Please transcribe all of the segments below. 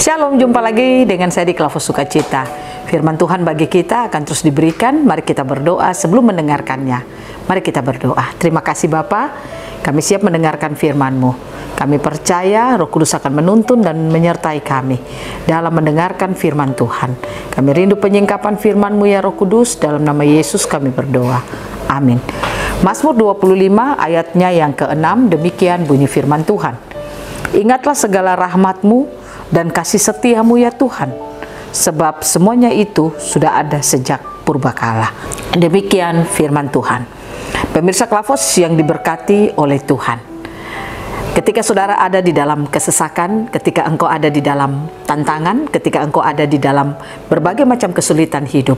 Shalom, jumpa lagi dengan saya di Klavos Sukacita. Firman Tuhan bagi kita akan terus diberikan. Mari kita berdoa sebelum mendengarkannya. Mari kita berdoa. Terima kasih Bapa, kami siap mendengarkan firman-Mu. Kami percaya Roh Kudus akan menuntun dan menyertai kami dalam mendengarkan firman Tuhan. Kami rindu penyingkapan firman-Mu ya Roh Kudus. Dalam nama Yesus kami berdoa. Amin. Mazmur 25 ayatnya yang ke-6 demikian bunyi firman Tuhan. Ingatlah segala rahmatmu dan kasih setiamu ya Tuhan, sebab semuanya itu sudah ada sejak purbakala. Demikian firman Tuhan. Pemirsa Klavos yang diberkati oleh Tuhan. Ketika saudara ada di dalam kesesakan, ketika engkau ada di dalam tantangan, ketika engkau ada di dalam berbagai macam kesulitan hidup,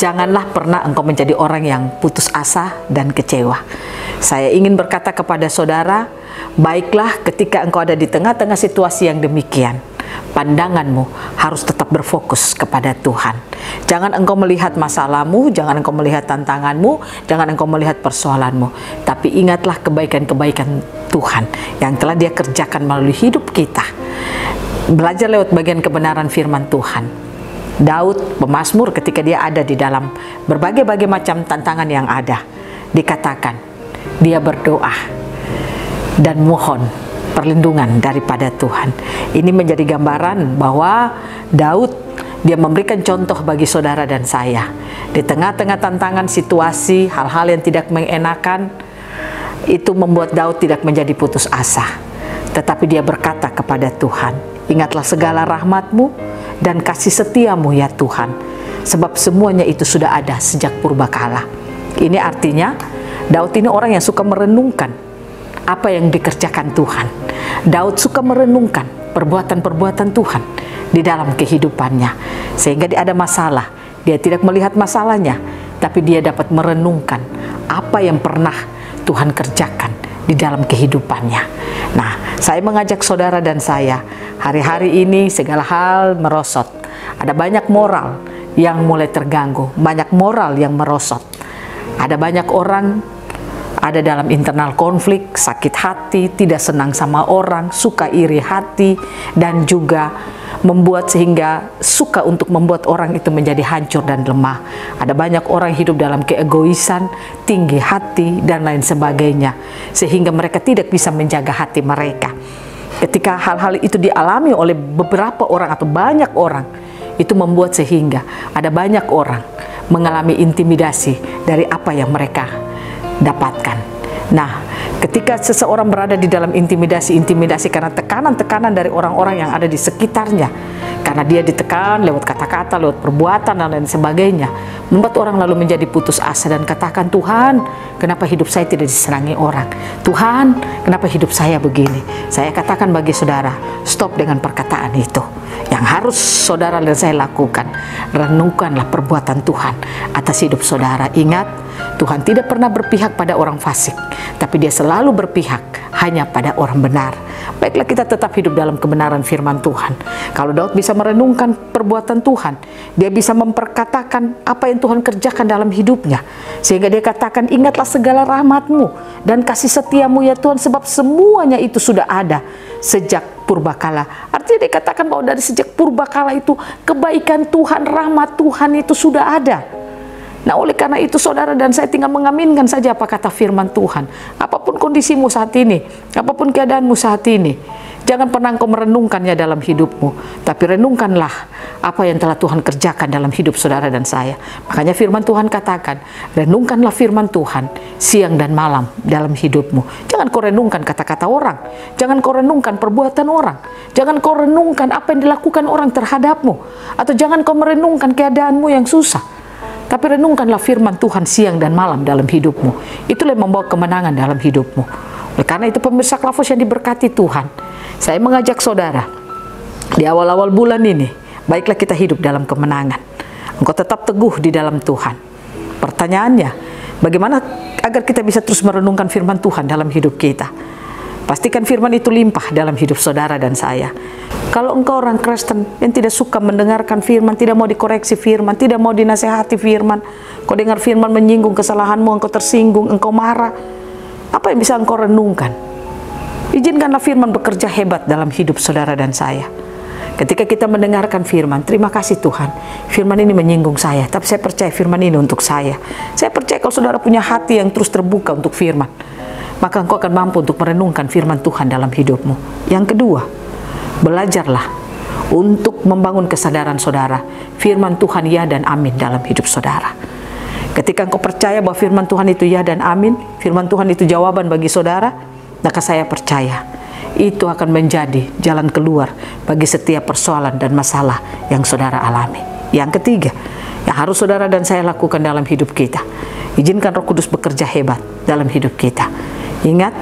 janganlah pernah engkau menjadi orang yang putus asa dan kecewa. Saya ingin berkata kepada saudara, baiklah ketika engkau ada di tengah-tengah situasi yang demikian, pandanganmu harus tetap berfokus kepada Tuhan. Jangan engkau melihat masalahmu, jangan engkau melihat tantanganmu, jangan engkau melihat persoalanmu, tapi ingatlah kebaikan-kebaikan Tuhan yang telah Dia kerjakan melalui hidup kita. Belajar lewat bagian kebenaran firman Tuhan. Daud pemazmur ketika dia ada di dalam berbagai-bagai macam tantangan yang ada, dikatakan dia berdoa dan mohon perlindungan daripada Tuhan. Ini menjadi gambaran bahwa Daud dia memberikan contoh bagi saudara dan saya. Di tengah-tengah tantangan situasi, hal-hal yang tidak mengenakan, itu membuat Daud tidak menjadi putus asa. Tetapi dia berkata kepada Tuhan, Ingatlah segala rahmatmu dan kasih setiamu ya Tuhan. Sebab semuanya itu sudah ada sejak purbakala. Ini artinya, Daud ini orang yang suka merenungkan apa yang dikerjakan Tuhan. Daud suka merenungkan perbuatan-perbuatan Tuhan di dalam kehidupannya. Sehingga dia ada masalah, dia tidak melihat masalahnya, tapi dia dapat merenungkan apa yang pernah Tuhan kerjakan di dalam kehidupannya. Nah, saya mengajak saudara dan saya, hari-hari ini segala hal merosot. Ada banyak moral yang mulai terganggu, banyak moral yang merosot. Ada banyak orang ada dalam internal konflik, sakit hati, tidak senang sama orang, suka iri hati, dan juga membuat sehingga suka untuk membuat orang itu menjadi hancur dan lemah. Ada banyak orang hidup dalam keegoisan, tinggi hati, dan lain sebagainya, sehingga mereka tidak bisa menjaga hati mereka. Ketika hal-hal itu dialami oleh beberapa orang atau banyak orang, itu membuat sehingga ada banyak orang mengalami intimidasi dari apa yang mereka dapatkan. Nah, ketika seseorang berada di dalam intimidasi-intimidasi karena tekanan-tekanan dari orang-orang yang ada di sekitarnya, karena dia ditekan lewat kata-kata, lewat perbuatan dan lain sebagainya, membuat orang lalu menjadi putus asa dan katakan, "Tuhan, kenapa hidup saya tidak diserangi orang? Tuhan, kenapa hidup saya begini?" Saya katakan bagi saudara, stop dengan perkataan itu. Yang harus saudara dan saya lakukan, renungkanlah perbuatan Tuhan atas hidup saudara. Ingat, Tuhan tidak pernah berpihak pada orang fasik, tapi dia selalu berpihak hanya pada orang benar. Baiklah kita tetap hidup dalam kebenaran firman Tuhan. Kalau Daud bisa merenungkan perbuatan Tuhan, dia bisa memperkatakan apa yang Tuhan kerjakan dalam hidupnya. Sehingga dia katakan, ingatlah segala rahmatmu dan kasih setiamu ya Tuhan, sebab semuanya itu sudah ada sejak purbakala. Artinya dia katakan bahwa dari sejak purbakala itu kebaikan Tuhan, rahmat Tuhan itu sudah ada. Nah oleh karena itu saudara dan saya tinggal mengaminkan saja apa kata firman Tuhan. Apa pun kondisimu saat ini, apa pun keadaanmu saat ini, jangan pernah engkau merenungkannya dalam hidupmu. Tapi renungkanlah apa yang telah Tuhan kerjakan dalam hidup saudara dan saya. Makanya firman Tuhan katakan, renungkanlah firman Tuhan siang dan malam dalam hidupmu. Jangan kau renungkan kata-kata orang. Jangan kau renungkan perbuatan orang. Jangan kau renungkan apa yang dilakukan orang terhadapmu. Atau jangan kau merenungkan keadaanmu yang susah tapi renungkanlah firman Tuhan siang dan malam dalam hidupmu. Itulah yang membawa kemenangan dalam hidupmu. Oleh karena itu pemirsa Klavos yang diberkati Tuhan, saya mengajak saudara di awal-awal bulan ini, baiklah kita hidup dalam kemenangan. Engkau tetap teguh di dalam Tuhan. Pertanyaannya, bagaimana agar kita bisa terus merenungkan firman Tuhan dalam hidup kita? Pastikan firman itu limpah dalam hidup saudara dan saya. Kalau engkau orang Kristen yang tidak suka mendengarkan firman, tidak mau dikoreksi firman, tidak mau dinasehati firman, kau dengar firman menyinggung kesalahanmu, engkau tersinggung, engkau marah, apa yang bisa engkau renungkan? Izinkanlah firman bekerja hebat dalam hidup saudara dan saya. Ketika kita mendengarkan firman, terima kasih Tuhan. Firman ini menyinggung saya, tapi saya percaya firman ini untuk saya. Saya percaya kalau saudara punya hati yang terus terbuka untuk firman, maka engkau akan mampu untuk merenungkan firman Tuhan dalam hidupmu. Yang kedua, belajarlah untuk membangun kesadaran saudara. Firman Tuhan ya dan amin dalam hidup saudara. Ketika engkau percaya bahwa firman Tuhan itu ya dan amin, firman Tuhan itu jawaban bagi saudara, maka saya percaya itu akan menjadi jalan keluar bagi setiap persoalan dan masalah yang saudara alami. Yang ketiga, yang harus saudara dan saya lakukan dalam hidup kita, izinkan Roh Kudus bekerja hebat dalam hidup kita. Ingat,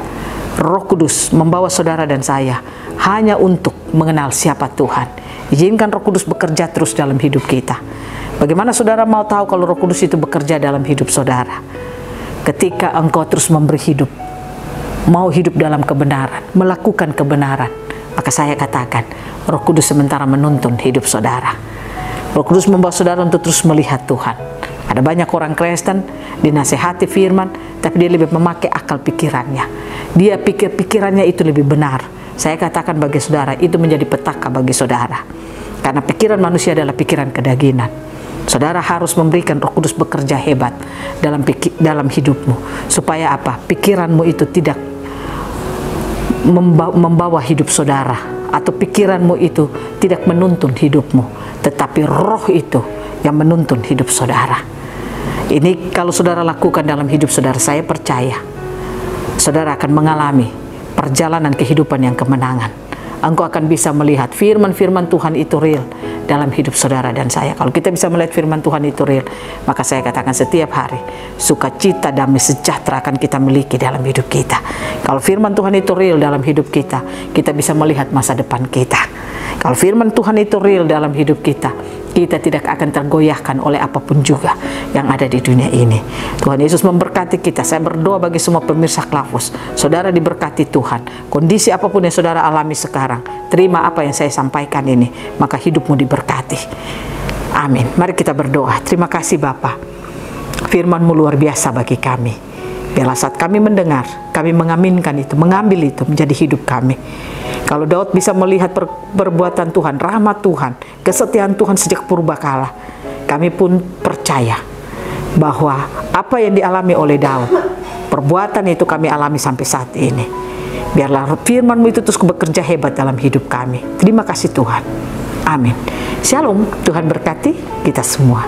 Roh Kudus membawa saudara dan saya hanya untuk mengenal siapa Tuhan. Izinkan Roh Kudus bekerja terus dalam hidup kita. Bagaimana saudara mau tahu kalau Roh Kudus itu bekerja dalam hidup saudara? Ketika engkau terus memberi hidup mau hidup dalam kebenaran, melakukan kebenaran, maka saya katakan, Roh Kudus sementara menuntun hidup saudara. Roh Kudus membawa saudara untuk terus melihat Tuhan. Ada banyak orang Kristen dinasehati firman, tapi dia lebih memakai akal pikirannya. Dia pikir pikirannya itu lebih benar. Saya katakan bagi saudara, itu menjadi petaka bagi saudara. Karena pikiran manusia adalah pikiran kedagingan. Saudara harus memberikan Roh Kudus bekerja hebat dalam pikir, dalam hidupmu supaya apa? Pikiranmu itu tidak membawa hidup saudara atau pikiranmu itu tidak menuntun hidupmu, tetapi roh itu yang menuntun hidup saudara. Ini kalau saudara lakukan dalam hidup saudara, saya percaya saudara akan mengalami perjalanan kehidupan yang kemenangan. Engkau akan bisa melihat firman-firman Tuhan itu real dalam hidup saudara dan saya. Kalau kita bisa melihat firman Tuhan itu real, maka saya katakan setiap hari sukacita damai sejahtera akan kita miliki dalam hidup kita. Kalau firman Tuhan itu real dalam hidup kita, kita bisa melihat masa depan kita. Kalau firman Tuhan itu real dalam hidup kita, kita tidak akan tergoyahkan oleh apa pun juga yang ada di dunia ini. Tuhan Yesus memberkati kita. Saya berdoa bagi semua pemirsa Klavus. Saudara diberkati Tuhan. Kondisi apa pun yang saudara alami sekarang, terima apa yang saya sampaikan ini, maka hidupmu diberkati. Amin. Mari kita berdoa. Terima kasih Bapak. Firmanmu luar biasa bagi kami. Biarlah saat kami mendengar, kami mengaminkan itu, mengambil itu menjadi hidup kami. Kalau Daud bisa melihat per, perbuatan Tuhan, rahmat Tuhan, kesetiaan Tuhan sejak purbakala, kami pun percaya bahwa apa yang dialami oleh Daud, perbuatan itu kami alami sampai saat ini. Biarlah firman-Mu itu terus bekerja hebat dalam hidup kami. Terima kasih Tuhan. Amin. Shalom. Tuhan berkati kita semua.